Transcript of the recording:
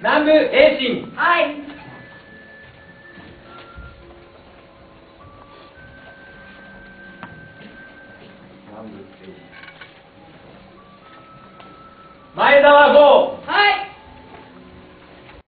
南部栄進。はい。前澤剛